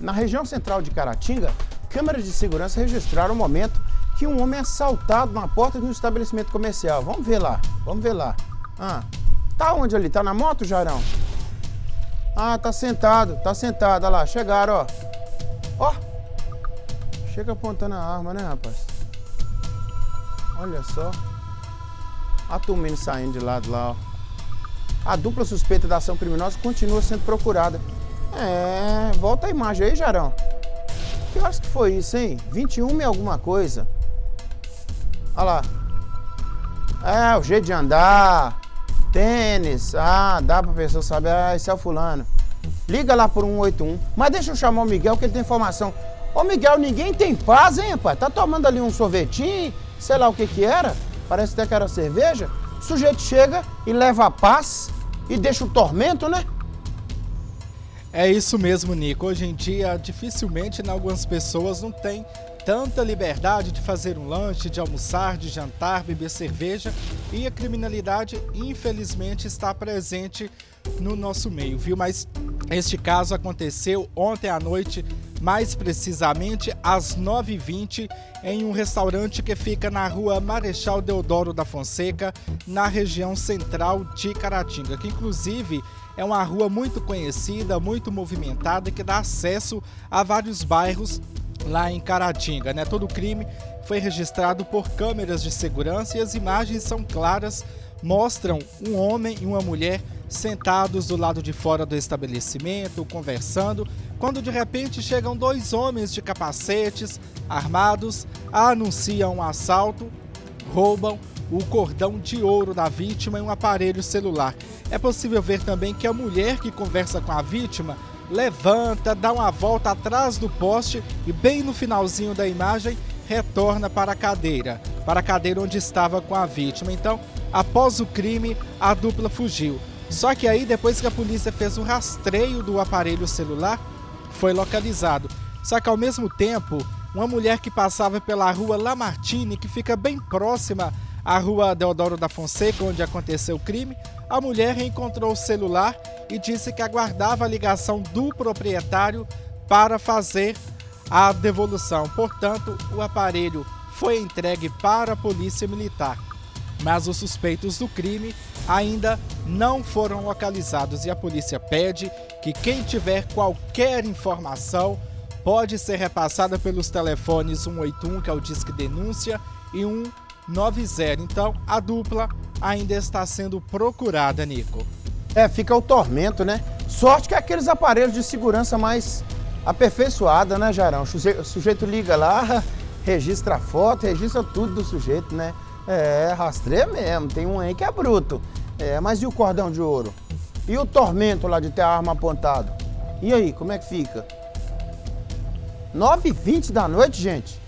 Na região central de Caratinga, câmeras de segurança registraram o momento que um homem é assaltado na porta de um estabelecimento comercial. Vamos ver lá, vamos ver lá. Ah, tá onde ali? Tá na moto, Jarão? Ah, tá sentado, tá sentado, olha lá, chegaram, ó. Ó, chega apontando a arma, né, rapaz? Olha só. A turminha saindo de lado lá, ó. A dupla suspeita da ação criminosa continua sendo procurada. É, volta a imagem aí, Jarão. Que horas que foi isso, hein? 21 e alguma coisa. Olha lá. É, o jeito de andar, tênis. Ah, dá pra pessoa saber, ah, esse é o fulano. Liga lá por 181. Mas deixa eu chamar o Miguel que ele tem informação. Ô Miguel, ninguém tem paz, hein, rapaz? Tá tomando ali um sorvetinho, sei lá o que que era. Parece até que era cerveja. O sujeito chega e leva a paz e deixa o tormento, né? É isso mesmo, Nico. Hoje em dia, dificilmente, algumas pessoas não têm tanta liberdade de fazer um lanche, de almoçar, de jantar, beber cerveja e a criminalidade, infelizmente, está presente no nosso meio, viu? Mas este caso aconteceu ontem à noite, mais precisamente às 9h20, em um restaurante que fica na rua Marechal Deodoro da Fonseca, na região central de Caratinga, que inclusive é uma rua muito conhecida, muito movimentada, que dá acesso a vários bairros lá em Caratinga. Né? Todo o crime foi registrado por câmeras de segurança e as imagens são claras, mostram um homem e uma mulher sentados do lado de fora do estabelecimento, conversando, quando de repente chegam dois homens de capacetes, armados, anunciam um assalto, roubam o cordão de ouro da vítima e um aparelho celular. É possível ver também que a mulher que conversa com a vítima levanta, dá uma volta atrás do poste e bem no finalzinho da imagem retorna para a cadeira, para a cadeira onde estava com a vítima. Então, após o crime, a dupla fugiu. Só que aí, depois que a polícia fez o rastreio do aparelho celular, foi localizado. Só que ao mesmo tempo, uma mulher que passava pela rua Lamartine, que fica bem próxima à rua Deodoro da Fonseca, onde aconteceu o crime, a mulher reencontrou o celular e disse que aguardava a ligação do proprietário para fazer a devolução. Portanto, o aparelho foi entregue para a Polícia Militar. Mas os suspeitos do crime ainda não foram localizados e a polícia pede que quem tiver qualquer informação pode ser repassada pelos telefones 181, que é o Disque Denúncia, e 190. Então, a dupla ainda está sendo procurada, Nico. É, fica o tormento, né? Sorte que é aqueles aparelhos de segurança mais aperfeiçoada, né, Jarão? O sujeito liga lá, registra a foto, registra tudo do sujeito, né? É, rastreia mesmo, tem um aí que é bruto. É, mas e o cordão de ouro? E o tormento lá de ter a arma apontada? E aí, como é que fica? 9h20 da noite, gente?